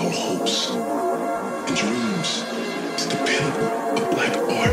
our hopes and dreams is the pinnacle of black art.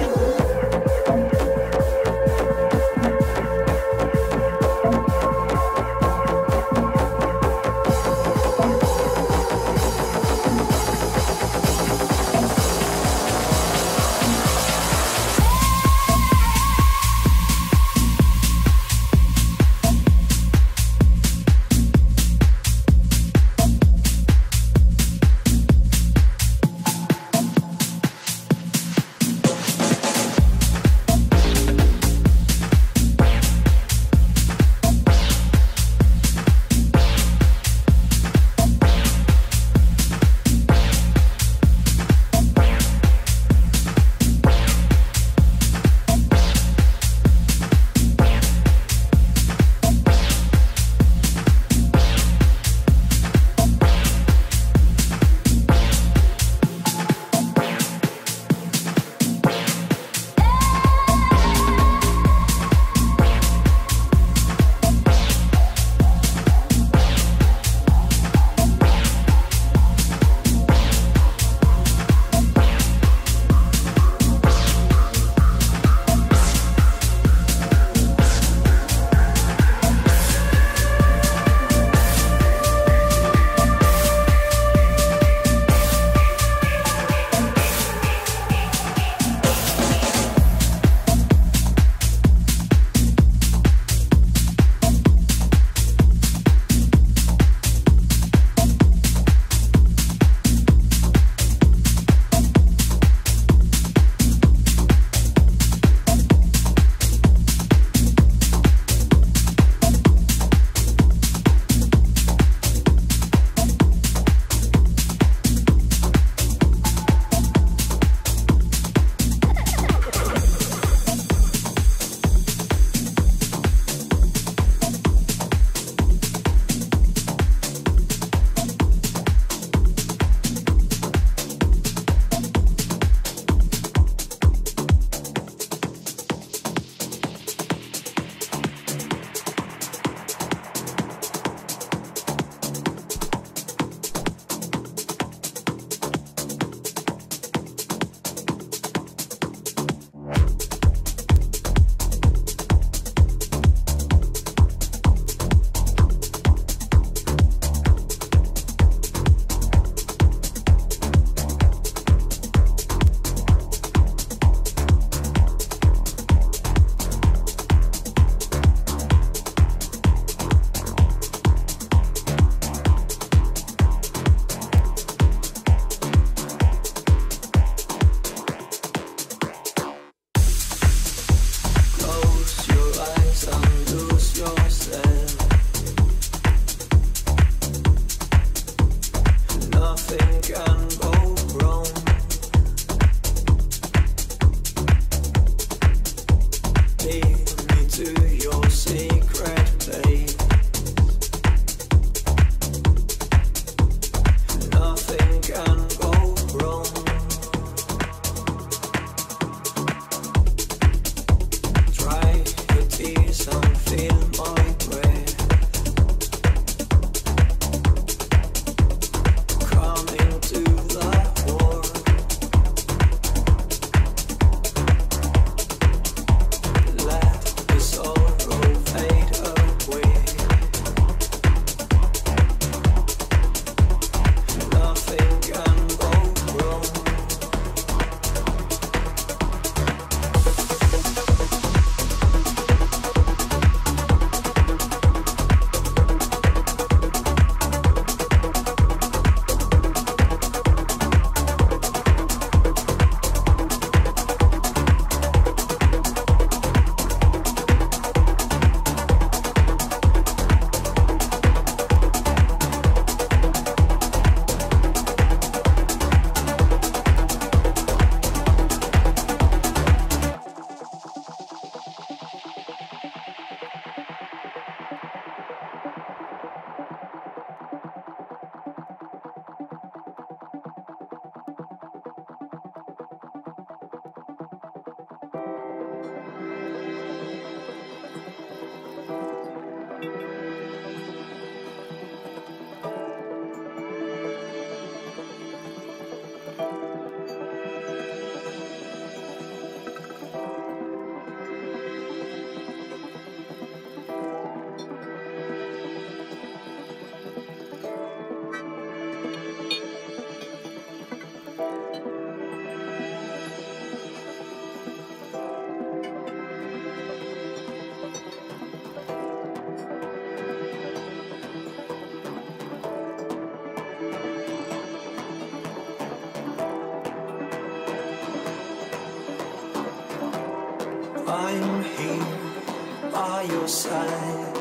Your side.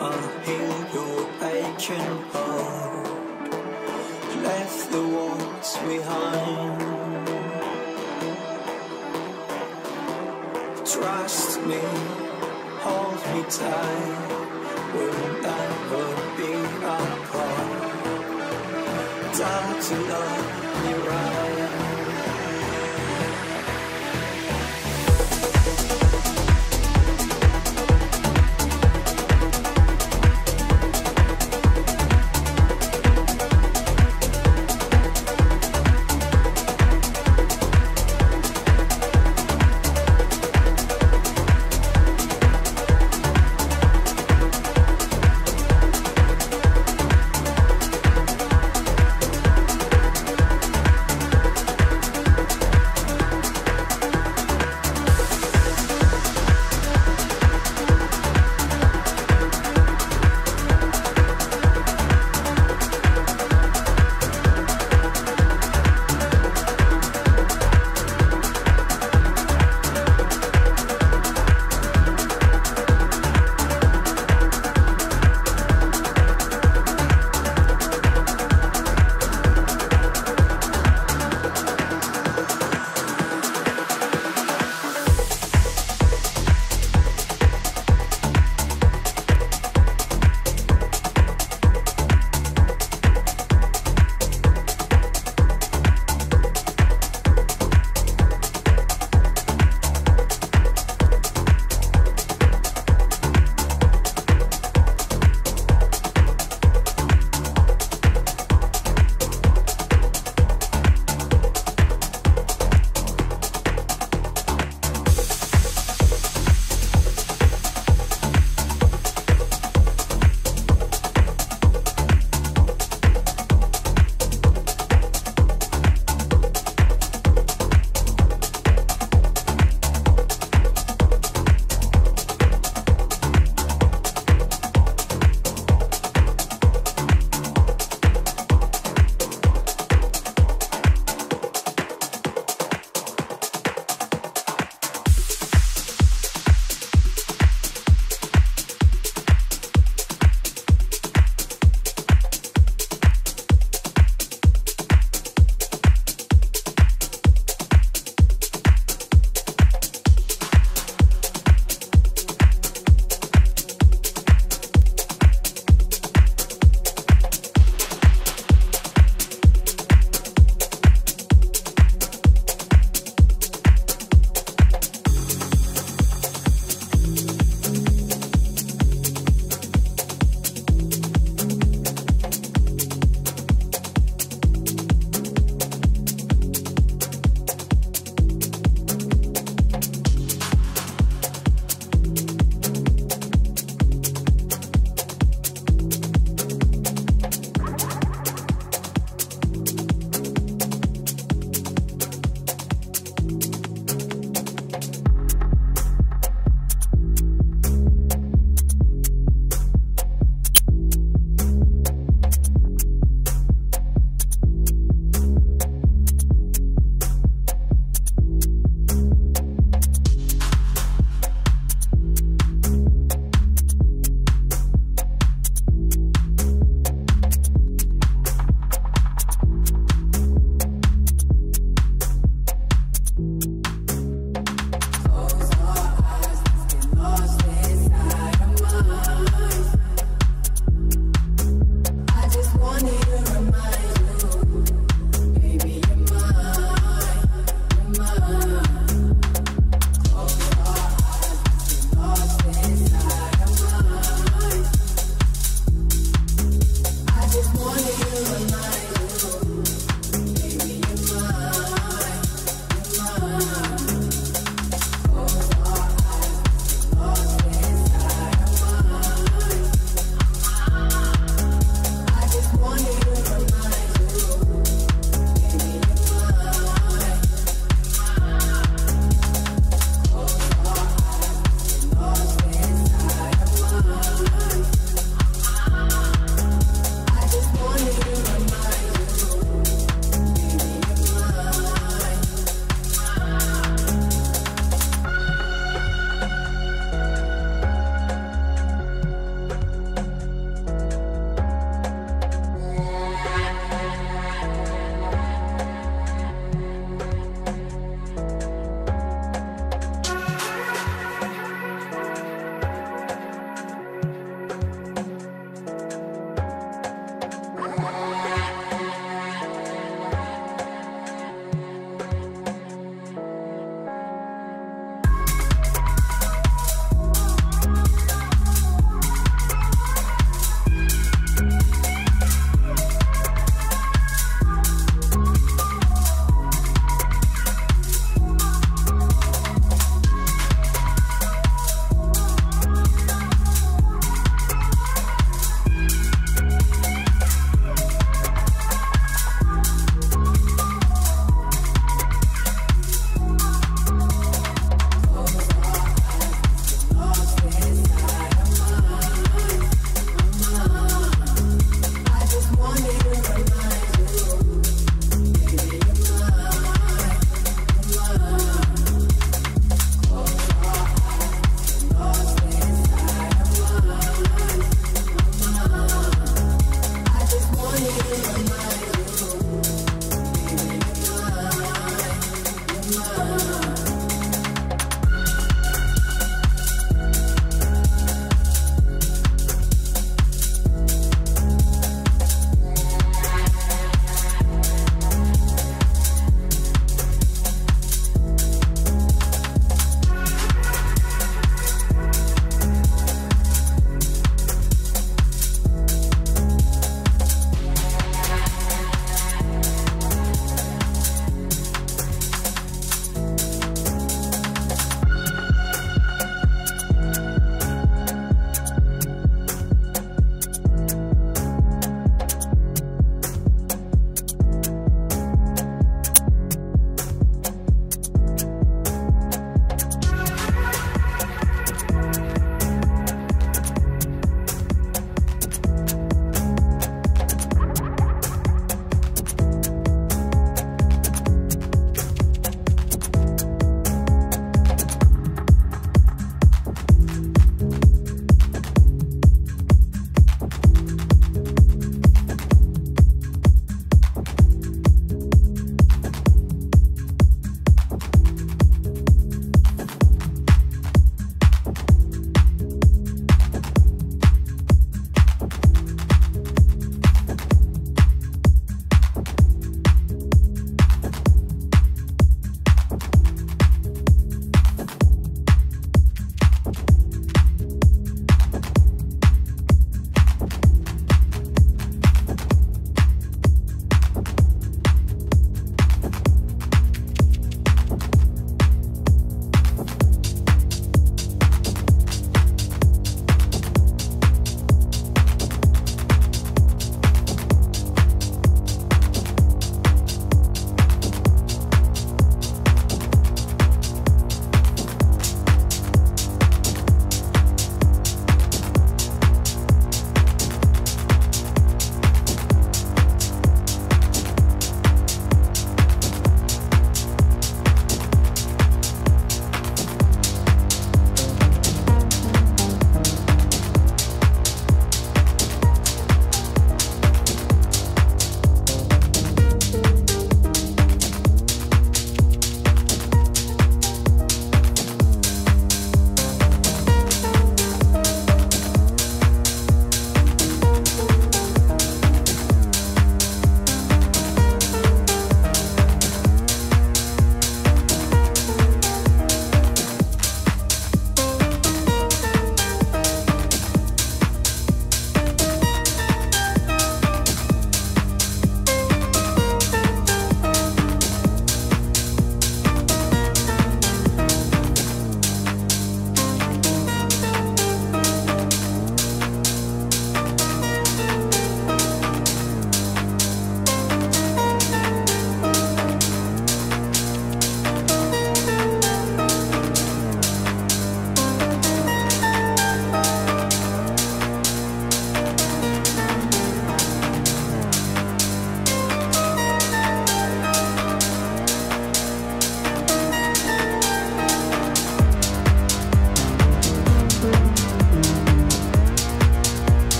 I'll heal your aching heart. Left the walls behind. Trust me, hold me tight. We'll never be apart. Die to love.